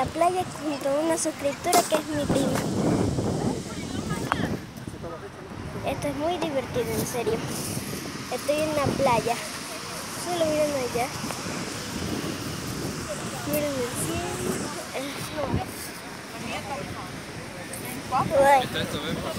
la playa junto a una suscriptora que es mi prima. Esto es muy divertido, en serio. Estoy en la playa. Solo miren allá. Miren el cielo. Uy.